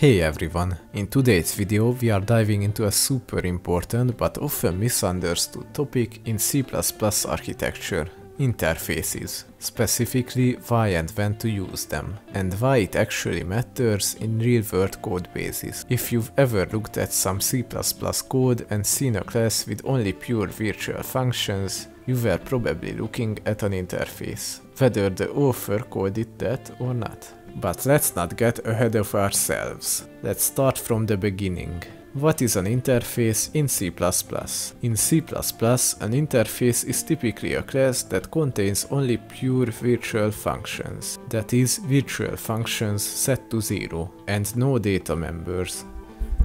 Hey everyone, in today's video we are diving into a super important but often misunderstood topic in C++ architecture, interfaces, specifically why and when to use them, and why it actually matters in real-world code bases. If you've ever looked at some C++ code and seen a class with only pure virtual functions, you were probably looking at an interface, whether the author called it that or not. But let's not get ahead of ourselves. Let's start from the beginning. What is an interface in C++? In C++, an interface is typically a class that contains only pure virtual functions, that is, virtual functions set to zero, and no data members.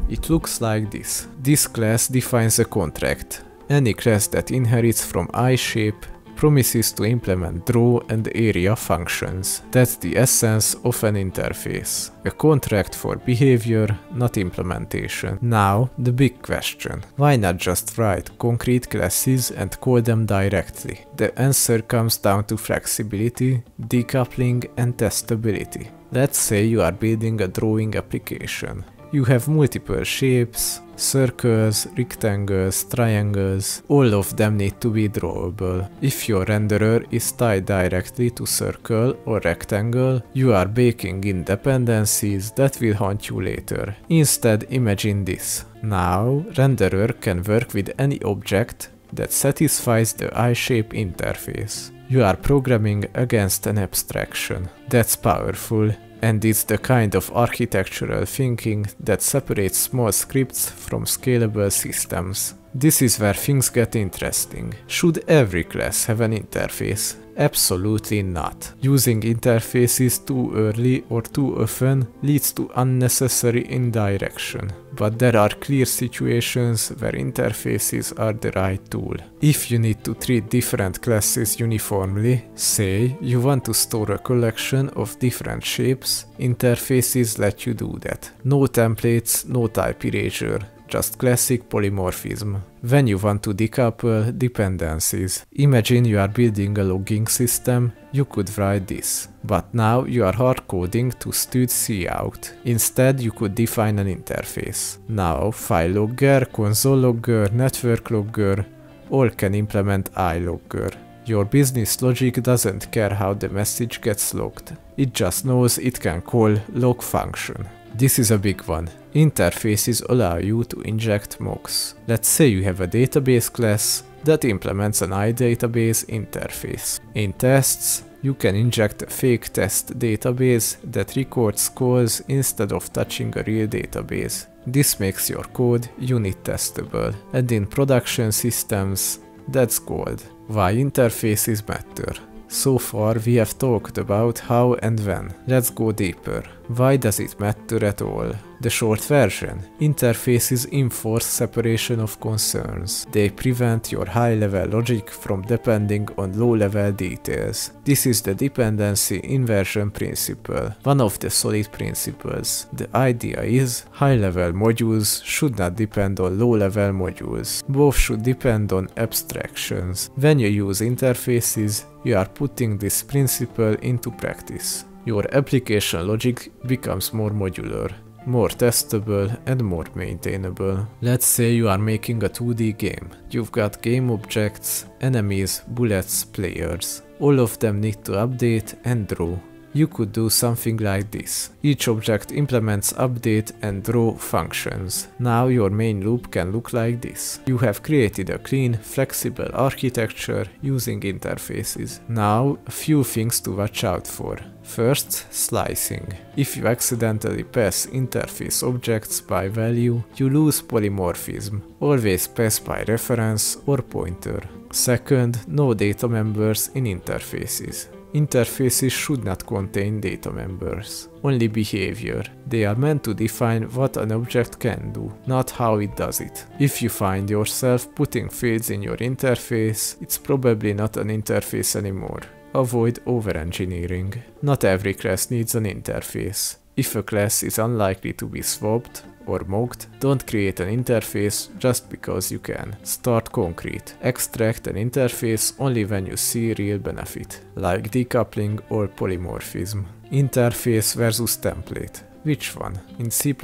It looks like this. This class defines a contract. Any class that inherits from i-shape promises to implement draw and area functions. That's the essence of an interface. A contract for behavior, not implementation. Now, the big question. Why not just write concrete classes and call them directly? The answer comes down to flexibility, decoupling and testability. Let's say you are building a drawing application. You have multiple shapes, circles, rectangles, triangles, all of them need to be drawable. If your renderer is tied directly to circle or rectangle, you are baking in dependencies that will haunt you later. Instead imagine this. Now, renderer can work with any object that satisfies the I-shape interface. You are programming against an abstraction. That's powerful and it's the kind of architectural thinking that separates small scripts from scalable systems. This is where things get interesting. Should every class have an interface? Absolutely not. Using interfaces too early or too often leads to unnecessary indirection. But there are clear situations where interfaces are the right tool. If you need to treat different classes uniformly, say you want to store a collection of different shapes, interfaces let you do that. No templates, no type erasure, just classic polymorphism. When you want to decouple dependencies, imagine you are building a logging system, you could write this. But now you are hardcoding to std cout. Instead, you could define an interface. Now, file logger, console logger, network logger, all can implement ilogger. Your business logic doesn't care how the message gets logged. It just knows it can call log function. This is a big one. Interfaces allow you to inject mocks. Let's say you have a database class that implements an iDatabase interface. In tests, you can inject a fake test database that records calls instead of touching a real database. This makes your code unit testable, and in production systems, that's called why interfaces matter. So far we have talked about how and when. Let's go deeper. Why does it matter at all? The short version. Interfaces enforce separation of concerns. They prevent your high-level logic from depending on low-level details. This is the dependency inversion principle, one of the solid principles. The idea is high-level modules should not depend on low-level modules. Both should depend on abstractions. When you use interfaces, you are putting this principle into practice. Your application logic becomes more modular, more testable and more maintainable. Let's say you are making a 2D game. You've got game objects, enemies, bullets, players. All of them need to update and draw you could do something like this. Each object implements update and draw functions. Now your main loop can look like this. You have created a clean, flexible architecture using interfaces. Now, a few things to watch out for. First, slicing. If you accidentally pass interface objects by value, you lose polymorphism. Always pass by reference or pointer. Second, no data members in interfaces. Interfaces should not contain data members, only behavior. They are meant to define what an object can do, not how it does it. If you find yourself putting fields in your interface, it's probably not an interface anymore. Avoid over-engineering. Not every class needs an interface. If a class is unlikely to be swapped, or mocked, don't create an interface just because you can. Start concrete. Extract an interface only when you see real benefit, like decoupling or polymorphism. Interface versus template. Which one? In C++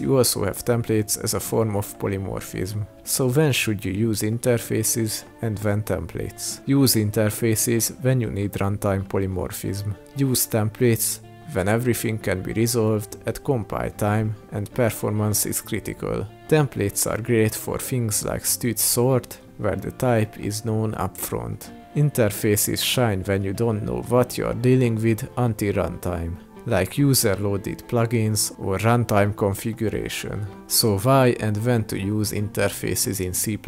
you also have templates as a form of polymorphism. So when should you use interfaces and when templates? Use interfaces when you need runtime polymorphism. Use templates when everything can be resolved at compile time and performance is critical. Templates are great for things like std sort, where the type is known upfront. Interfaces shine when you don't know what you are dealing with until runtime like user-loaded plugins or runtime configuration. So why and when to use interfaces in C++?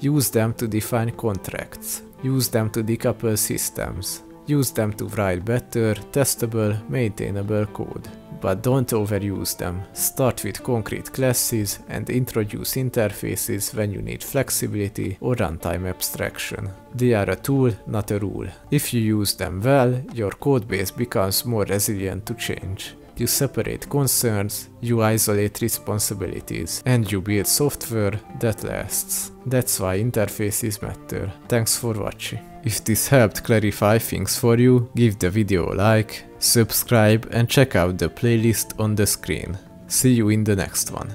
Use them to define contracts. Use them to decouple systems. Use them to write better, testable, maintainable code but don't overuse them. Start with concrete classes and introduce interfaces when you need flexibility or runtime abstraction. They are a tool, not a rule. If you use them well, your codebase becomes more resilient to change. You separate concerns, you isolate responsibilities, and you build software that lasts. That's why interfaces matter. Thanks for watching. If this helped clarify things for you, give the video a like, subscribe and check out the playlist on the screen. See you in the next one.